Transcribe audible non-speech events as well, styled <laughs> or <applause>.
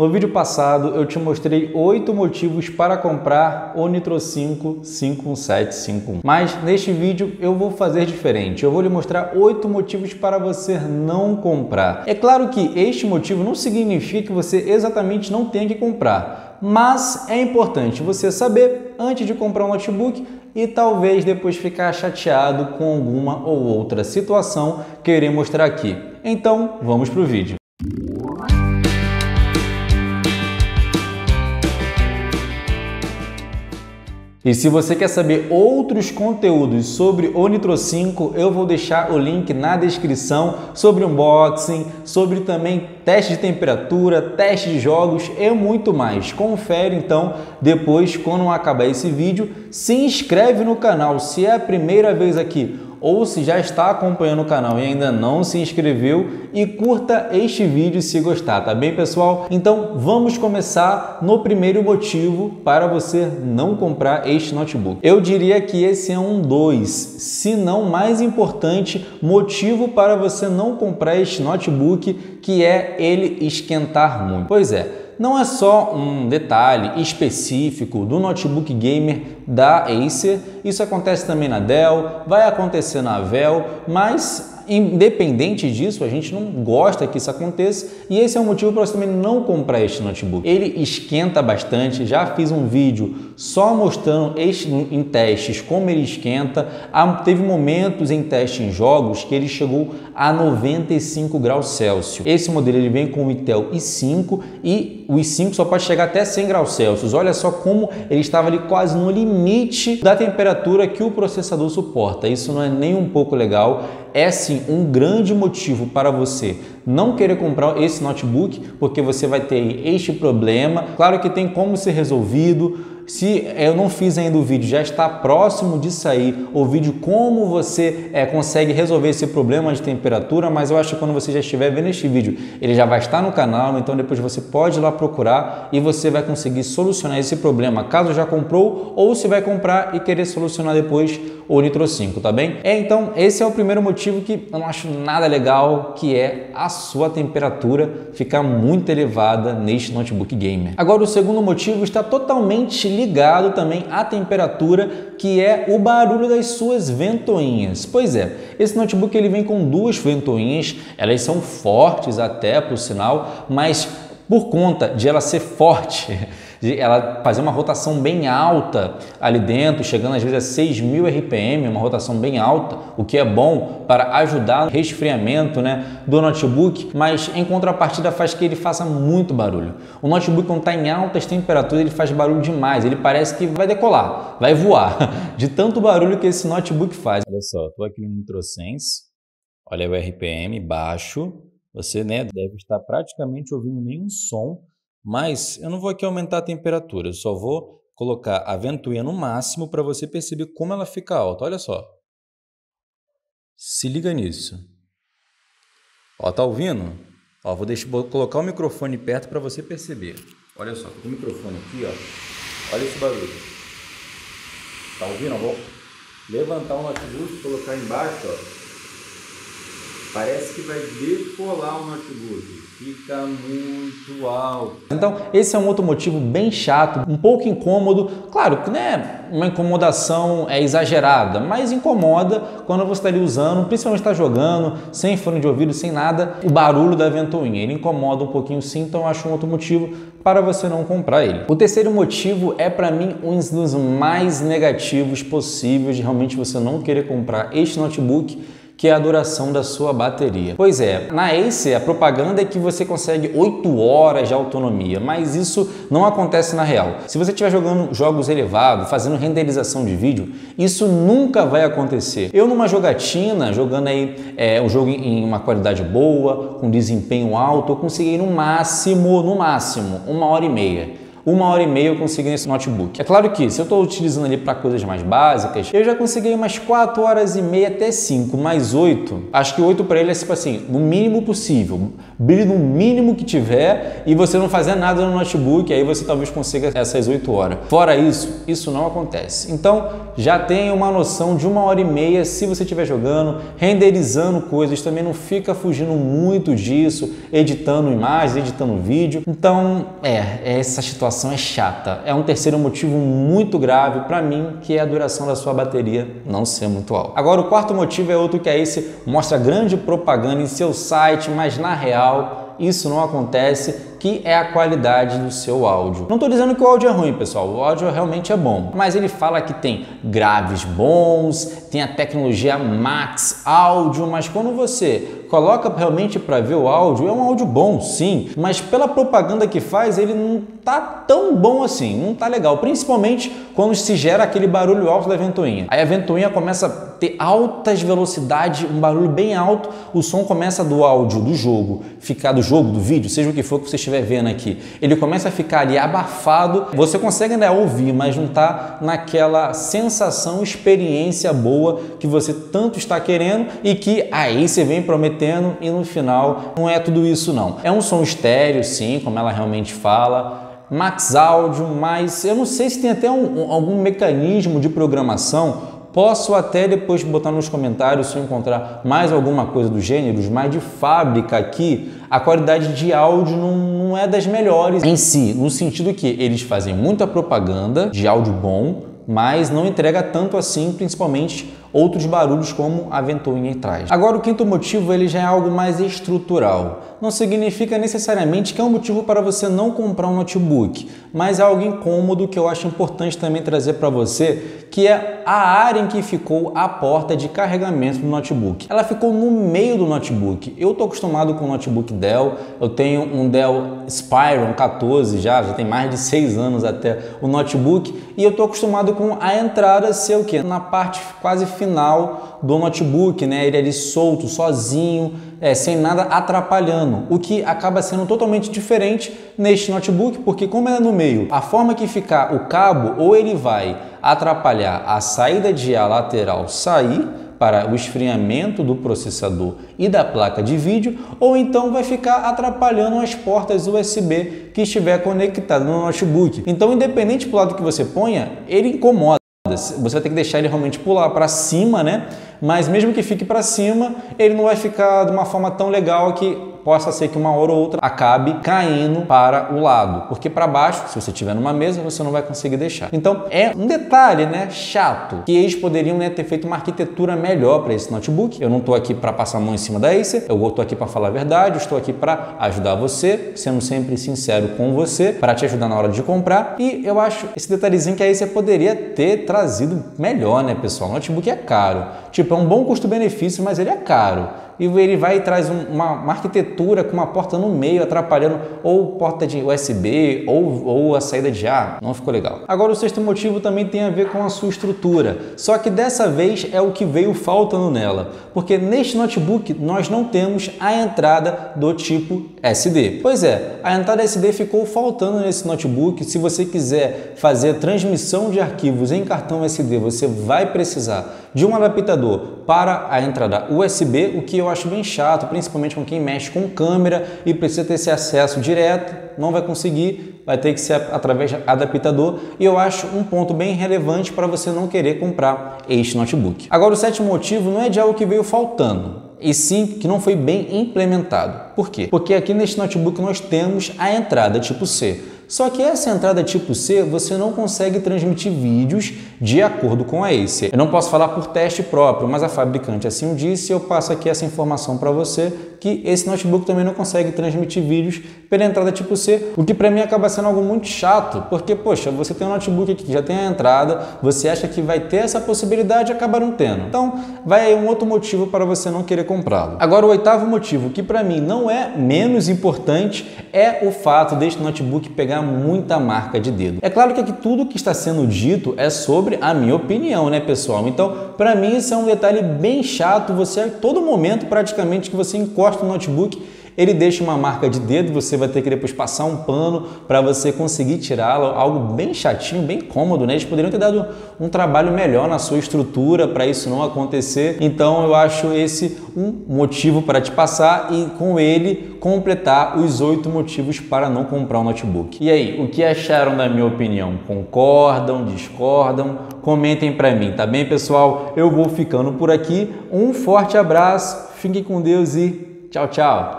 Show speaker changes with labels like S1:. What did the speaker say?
S1: No vídeo passado eu te mostrei 8 motivos para comprar o Nitro 5 51751. Mas neste vídeo eu vou fazer diferente. Eu vou lhe mostrar 8 motivos para você não comprar. É claro que este motivo não significa que você exatamente não tenha que comprar, mas é importante você saber antes de comprar um notebook e talvez depois ficar chateado com alguma ou outra situação que eu irei mostrar aqui. Então, vamos para o vídeo. E se você quer saber outros conteúdos sobre o Nitro 5, eu vou deixar o link na descrição sobre unboxing, sobre também teste de temperatura, teste de jogos e muito mais. Confere então depois quando acabar esse vídeo. Se inscreve no canal se é a primeira vez aqui ou se já está acompanhando o canal e ainda não se inscreveu e curta este vídeo se gostar, tá bem pessoal? Então vamos começar no primeiro motivo para você não comprar este notebook. Eu diria que esse é um dos, se não mais importante, motivo para você não comprar este notebook, que é ele esquentar muito. Pois é, não é só um detalhe específico do notebook gamer da Acer, isso acontece também na Dell, vai acontecer na Vel, mas Independente disso, a gente não gosta que isso aconteça e esse é o motivo para você também não comprar este notebook. Ele esquenta bastante, já fiz um vídeo só mostrando este, em testes como ele esquenta. Teve momentos em teste em jogos que ele chegou a 95 graus Celsius. Esse modelo ele vem com o Intel i5 e o i5 só pode chegar até 100 graus Celsius. Olha só como ele estava ali quase no limite da temperatura que o processador suporta. Isso não é nem um pouco legal é sim um grande motivo para você não querer comprar esse notebook, porque você vai ter este problema. Claro que tem como ser resolvido, se eu não fiz ainda o vídeo, já está próximo de sair o vídeo como você é, consegue resolver esse problema de temperatura, mas eu acho que quando você já estiver vendo este vídeo, ele já vai estar no canal, então depois você pode ir lá procurar e você vai conseguir solucionar esse problema, caso já comprou ou se vai comprar e querer solucionar depois o Nitro 5, tá bem? É, então esse é o primeiro motivo que eu não acho nada legal, que é a sua temperatura ficar muito elevada neste notebook gamer. Agora o segundo motivo está totalmente ligado também à temperatura, que é o barulho das suas ventoinhas. Pois é, esse notebook ele vem com duas ventoinhas, elas são fortes até por sinal, mas por conta de ela ser forte, de ela fazer uma rotação bem alta ali dentro, chegando às vezes a 6.000 RPM, uma rotação bem alta, o que é bom para ajudar no resfriamento né, do notebook, mas em contrapartida faz que ele faça muito barulho. O notebook quando está em altas temperaturas ele faz barulho demais, ele parece que vai decolar, vai voar, <laughs> de tanto barulho que esse notebook faz. Olha só, estou aqui no NitroSense, olha o RPM baixo, você né, deve estar praticamente ouvindo nenhum som, mas eu não vou aqui aumentar a temperatura, eu só vou colocar a ventoinha no máximo para você perceber como ela fica alta. Olha só. Se liga nisso. Ó, tá ouvindo? Ó, vou, deixar, vou colocar o microfone perto para você perceber. Olha só, com o microfone aqui, ó. Olha esse barulho. Tá ouvindo? vou levantar o notebook, colocar embaixo, ó. Parece que vai decolar o notebook. Fica muito alto. Então, esse é um outro motivo bem chato, um pouco incômodo. Claro que não é uma incomodação é exagerada, mas incomoda quando você está ali usando, principalmente está jogando, sem fone de ouvido, sem nada, o barulho da ventoinha. Ele incomoda um pouquinho sim, então eu acho um outro motivo para você não comprar ele. O terceiro motivo é para mim um dos mais negativos possíveis de realmente você não querer comprar este notebook que é a duração da sua bateria. Pois é, na Ace a propaganda é que você consegue 8 horas de autonomia, mas isso não acontece na real. Se você estiver jogando jogos elevados, fazendo renderização de vídeo, isso nunca vai acontecer. Eu numa jogatina, jogando aí é, um jogo em uma qualidade boa, com desempenho alto, eu consegui no máximo, no máximo, uma hora e meia. Uma hora e meia eu consegui nesse notebook. É claro que se eu estou utilizando ali para coisas mais básicas, eu já consegui umas 4 horas e meia até 5, mais 8. Acho que 8 para ele é tipo assim, no mínimo possível. Brilhe no mínimo que tiver e você não fazer nada no notebook, aí você talvez consiga essas 8 horas. Fora isso, isso não acontece. Então, já tenha uma noção de uma hora e meia se você estiver jogando, renderizando coisas, também não fica fugindo muito disso, editando imagens, editando vídeo. Então, é, essa situação é chata. É um terceiro motivo muito grave para mim, que é a duração da sua bateria não ser muito alta. Agora, o quarto motivo é outro que é esse, mostra grande propaganda em seu site, mas na real isso não acontece que é a qualidade do seu áudio. Não estou dizendo que o áudio é ruim, pessoal, o áudio realmente é bom, mas ele fala que tem graves bons, tem a tecnologia Max Áudio, mas quando você coloca realmente para ver o áudio, é um áudio bom, sim, mas pela propaganda que faz, ele não tá tão bom assim, não tá legal, principalmente quando se gera aquele barulho alto da ventoinha. Aí a ventoinha começa a ter altas velocidades, um barulho bem alto, o som começa do áudio do jogo, ficar do jogo, do vídeo, seja o que for que você estiver vendo aqui, ele começa a ficar ali abafado, você consegue ainda ouvir, mas não está naquela sensação, experiência boa que você tanto está querendo e que aí você vem prometendo e no final não é tudo isso não. É um som estéreo, sim, como ela realmente fala, max áudio, mas eu não sei se tem até um, algum mecanismo de programação Posso até depois botar nos comentários se eu encontrar mais alguma coisa do gênero, mas de fábrica aqui a qualidade de áudio não, não é das melhores em si, no sentido que eles fazem muita propaganda de áudio bom, mas não entrega tanto assim, principalmente outros barulhos como a ventoinha traz. Agora o quinto motivo ele já é algo mais estrutural. Não significa necessariamente que é um motivo para você não comprar um notebook, mas é algo incômodo que eu acho importante também trazer para você, que é a área em que ficou a porta de carregamento do notebook. Ela ficou no meio do notebook. Eu estou acostumado com o notebook Dell, eu tenho um Dell Spyron 14 já, já tem mais de 6 anos até o notebook, e eu estou acostumado com a entrada ser o que? Na parte quase final do notebook, né? Ele ali solto, sozinho, é, sem nada atrapalhando, o que acaba sendo totalmente diferente neste notebook, porque como é no meio, a forma que ficar o cabo ou ele vai atrapalhar a saída de ar lateral sair para o esfriamento do processador e da placa de vídeo, ou então vai ficar atrapalhando as portas USB que estiver conectado no notebook. Então, independente do lado que você ponha, ele incomoda. Você vai ter que deixar ele realmente pular para cima, né? Mas mesmo que fique para cima, ele não vai ficar de uma forma tão legal que possa ser que uma hora ou outra acabe caindo para o lado, porque para baixo, se você estiver numa mesa, você não vai conseguir deixar. Então é um detalhe, né, chato, que eles poderiam né, ter feito uma arquitetura melhor para esse notebook. Eu não estou aqui para passar a mão em cima da Acer, eu estou aqui para falar a verdade, estou aqui para ajudar você, sendo sempre sincero com você, para te ajudar na hora de comprar. E eu acho esse detalhezinho que a Acer poderia ter trazido melhor, né, pessoal? O notebook é caro. Tipo, é um bom custo-benefício, mas ele é caro e ele vai e traz uma, uma, arquitetura com uma porta no meio atrapalhando ou porta de USB ou, ou a saída de ar. Não ficou legal. Agora o sexto motivo também tem a ver com a sua estrutura, só que dessa vez é o que veio faltando nela, porque neste notebook nós não temos a entrada do tipo SD. Pois é, a entrada SD ficou faltando nesse notebook. Se você quiser fazer transmissão de arquivos em cartão SD, você vai precisar de um adaptador para a entrada USB, o que eu acho bem chato, principalmente com quem mexe com câmera e precisa ter esse acesso direto, não vai conseguir, vai ter que ser através de adaptador e eu acho um ponto bem relevante para você não querer comprar este notebook. Agora o sétimo motivo não é de algo que veio faltando, e sim que não foi bem implementado. Por quê? Porque aqui neste notebook nós temos a entrada tipo C. Só que essa entrada tipo C você não consegue transmitir vídeos de acordo com a Acer. Eu não posso falar por teste próprio, mas a fabricante assim o disse e eu passo aqui essa informação para você que esse notebook também não consegue transmitir vídeos pela entrada tipo C, o que para mim acaba sendo algo muito chato, porque poxa, você tem um notebook aqui que já tem a entrada, você acha que vai ter essa possibilidade e acaba não tendo. Então, vai aí um outro motivo para você não querer comprá-lo. Agora, o oitavo motivo, que para mim não é menos importante, é o fato deste notebook pegar muita marca de dedo. É claro que aqui tudo que está sendo dito é sobre a minha opinião, né, pessoal? Então, para mim isso é um detalhe bem chato, você a todo momento praticamente que você encosta no notebook, ele deixa uma marca de dedo, você vai ter que depois passar um pano para você conseguir tirá-lo, algo bem chatinho, bem cômodo, né? Eles poderiam ter dado um trabalho melhor na sua estrutura para isso não acontecer. Então eu acho esse um motivo para te passar e com ele completar os oito motivos para não comprar um notebook. E aí, o que acharam da minha opinião? Concordam, discordam? Comentem para mim, tá bem, pessoal? Eu vou ficando por aqui. Um forte abraço, fiquem com Deus e tchau, tchau!